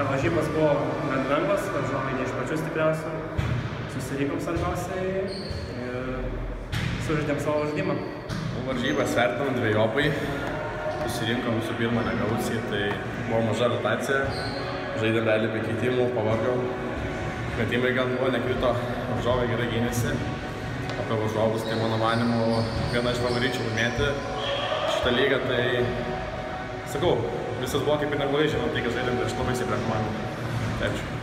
varžybos buvo gan lengvas, varžovai ne iš pačių stipriausių. Susirinkom svarbiausiai ir sužaidėm savo žaidimą. Varžybas vertinam dviejopai. Susirinkom visų pirma negalusiai, tai buvo maža rotacija. Žaidėm realiai be keitimų, pavargom. Metimai gan buvo, nekrito, varžovai gerai gynėsi. Apie varžovus, tai mano manimu, viena iš favoryčių laimėti šitą lygą, tai sakau, visas buvo kaip ir neblogai, žinom, tai, kad žaidėm prieš labai stiprią komandą. Tai ačiū.